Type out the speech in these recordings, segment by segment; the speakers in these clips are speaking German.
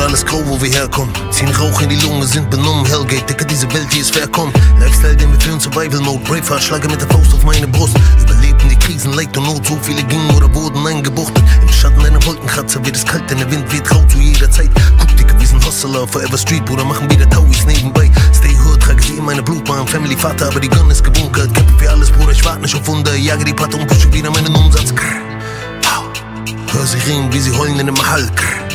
Alles grau, wo wir herkommen. Ziehen Rauch in die Lunge, sind benommen. Hellgate, Digga, diese Welt, die ist verkommen. Lifestyle, den wir führen, Survival Mode. Braveheart, schlage mit der Faust auf meine Brust. Überlebten die Krisen, Leid und Not. So viele gingen oder wurden eingebuchtet. Im Schatten einer Wolkenkratzer wird es kalt, denn der Wind weht rau zu jeder Zeit. Guck, Digga, wir sind Hustler, Forever Street, Bruder, machen wieder Tauis nebenbei. Stay hood, trage sie in meine Blutbahn. Family Vater, aber die Gun ist gebunkert. Kämpfe für alles, Bruder, ich warte nicht auf Wunder. Jage die Platte und pushe wieder meinen Umsatz. Hör sie reden, wie sie heulen in dem Hall. Grr.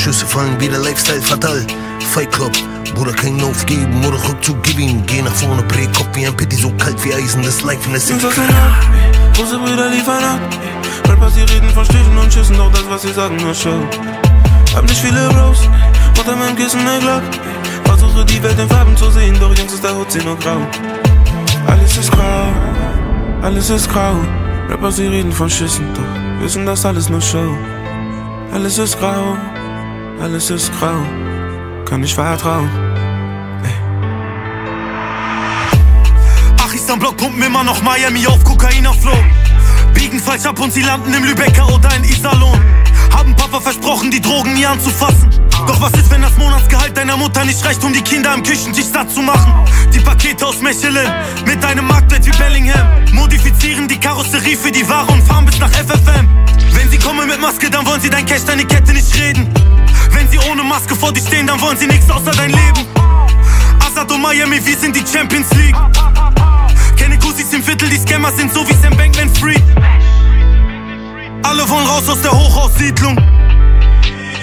Schüsse fallen wieder Lifestyle fatal. Fight Club, Bruder, kein Aufgeben oder Rückzug, gib ihm. Geh nach vorne, dreh Kopf wie ein Pitti, so kalt wie Eisen, das Life in der City. Große Brüder liefern ab. Rapper, sie reden von Stichen und Schüssen, doch das, was sie sagen, nur Show. Hab nicht viele Bros, unter meinem Kissen ne Glock. Versuche die Welt in Farben zu sehen, doch Jungs ist der Hut nur grau. Alles ist grau, alles ist grau. Rapper, sie reden von Schüssen, doch wissen das alles nur Show. Alles ist grau, alles ist grau. Kann ich vertrauen. Achis am Block pumpen immer noch Miami auf Kokain auf Flow. Biegen falsch ab und sie landen im Lübecker oder in Iserlohn. Haben Papa versprochen, die Drogen nie anzufassen. Doch was ist, wenn das Monatsgehalt deiner Mutter nicht reicht, um die Kinder am Küchentisch satt zu machen? Die Pakete aus Mechelen mit einem Marktwert wie Bellingham. Modifizieren die Karosserie für die Ware und fahren bis nach FFM. Mit Maske, dann wollen sie dein Cash, deine Kette nicht reden. Wenn sie ohne Maske vor dir stehen, dann wollen sie nichts außer dein Leben. Assad und Miami, wir sind die Champions League. Keine Kussis im Viertel, die Scammer sind so wie Sam Bankman Free. Alle wollen raus aus der Hochhaussiedlung.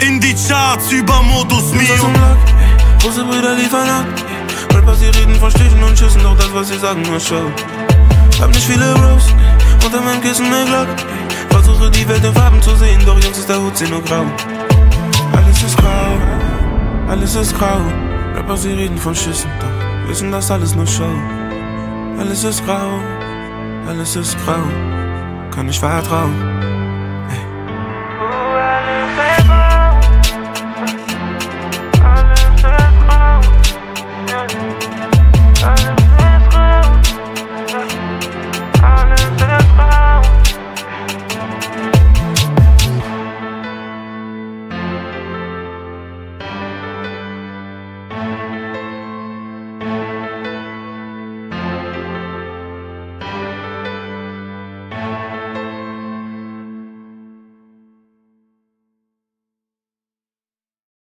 In die Charts über Modus Mio. große Brüder liefern ab. Rapper, sie reden von Stichen und Schüssen, doch das, was sie sagen, nur Show. Hab nicht viele Bros, unter meinem Kissen ne Glock. Versuche die Welt in Farben zu sehen, doch Jungs ist der Hut nur grau. Alles ist grau, alles ist grau. Rapper, sie reden von Schüssen, doch wissen das alles nur Show. Alles ist grau, alles ist grau. Kann ich vertrauen.